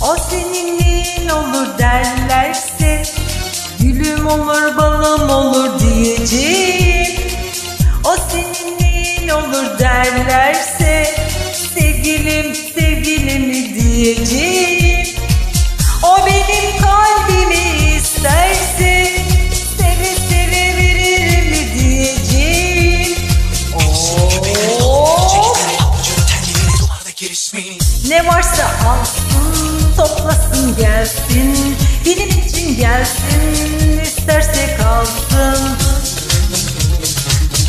O seninle olur derlerse Gülüm olur Ne varsa alsın, toplasın gelsin. Benim için gelsin, isterse kalsın.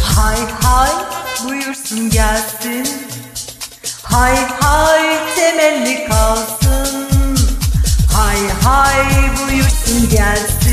Hay hay buyursun gelsin. Hay hay temelli kalsın. Hay hay buyursun gelsin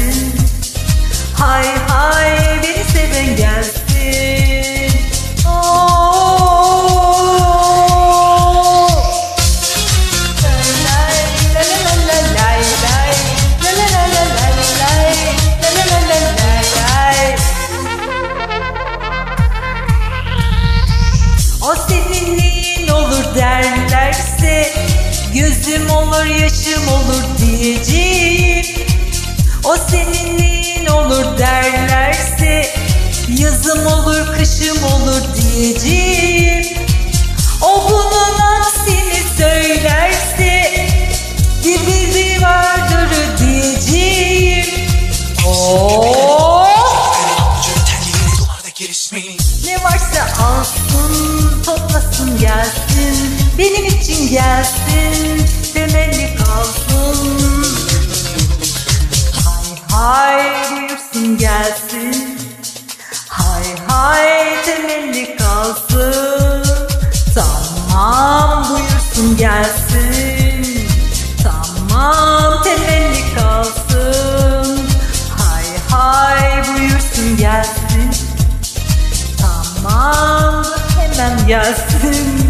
O senin olur derlerse Yazım olur kışım olur diyeceğim. O bunun aksini söylerse Bir bildiği vardır diyeceğim. Oo. Ne varsa alsın, toplasın gelsin Benim için gelsin, gelsin. Hay hay temelli kalsın. Tamam buyursun gelsin. Tamam temelli kalsın. Hay hay buyursun gelsin. Tamam hemen gelsin